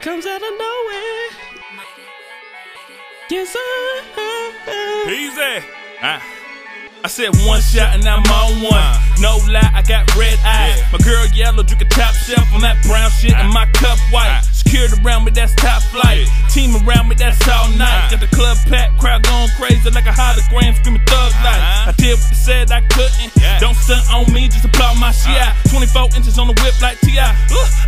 comes out of nowhere. Yes, I. Easy. Uh, I said one shot and I'm on one. Ah. No lie, I got red eyes. My girl yellow, drink a top shelf on that brown shit, ah. and my cup white. Secured around me, that's top flight. Team around me, that's all night. Got the club packed, crowd going crazy like a hologram, screaming thug uh-huh. life. I did what they said I couldn't. Don't stunt on me, just applaud my shit. Uh-huh. 24 inches on the whip like T.I.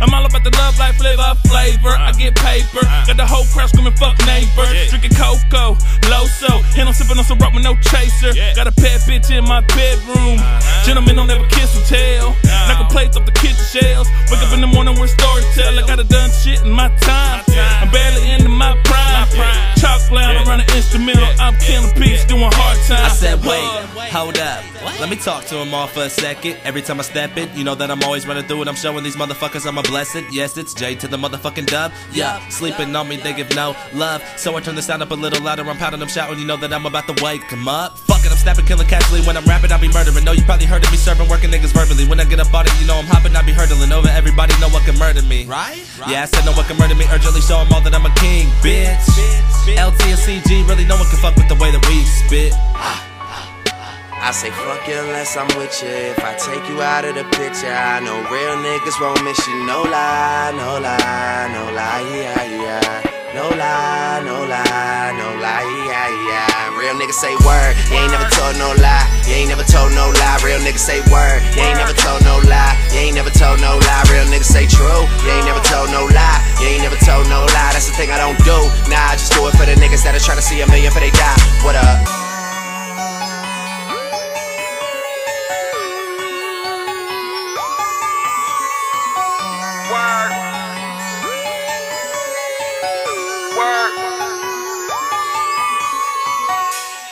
I'm all about the love life, flavor, flavor. I uh-huh. get paper. Got the whole crowd screaming fuck neighbor. Drinking cocoa, loso. And I'm sipping on some rock with no chaser. Got a pet bitch in my bedroom. Gentlemen don't ever kiss and tell. Knock a plate off the kitchen shelves. Wake up in the morning a tell. I gotta done shit in my time. Instrumental. I'm killing beats, doing hard time. I said, wait, hold up. Let me talk to him all for a second. Every time I step it, you know that I'm always running through it. I'm showing these motherfuckers I'm a blessed. Yes, it's J to the motherfucking dub. Yeah, sleeping on me, they give no love. So I turn the sound up a little louder. I'm pounding, I'm shouting. You know that I'm about to wake 'em up. Fuck it, I'm snapping, killing casually. When I'm rapping, I be murdering. Know you probably heard of me serving, working niggas verbally. When I get up on it, you know I'm hopping, I be hurdling over. Everybody know what can murder me. Right? Yeah, I said no one can murder me. Urgently show 'em all that I'm a king, bitch. LT and CG, really no one can fuck with the way that we spit. I say fuck you unless I'm with you. If I take you out of the picture, I know real niggas won't miss you. No lie, no lie, no lie, yeah, yeah. No lie, no lie, no lie, yeah, yeah. Real niggas say word, you ain't never told no lie. You ain't never told no lie. Real niggas say word, That's the thing I don't do. Nah, I just do it for the niggas that are trying to see a million for they die. What up?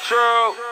True.